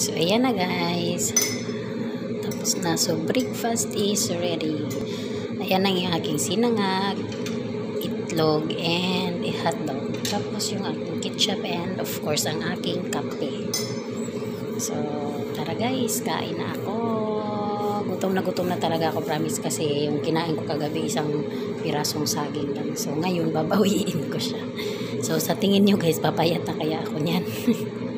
So, ayan na guys. Tapos na. So, breakfast is ready. Ayan ang yung aking sinangag, itlog, and hotdog. Tapos yung aking ketchup and of course ang aking kape. So, tara guys, kain na ako. Gutom na gutom na talaga ako, promise. Kasi yung kinain ko kagabi isang pirasong saging lang. So, ngayon babawiin ko siya. So, sa tingin nyo guys, papayat na kaya ako niyan.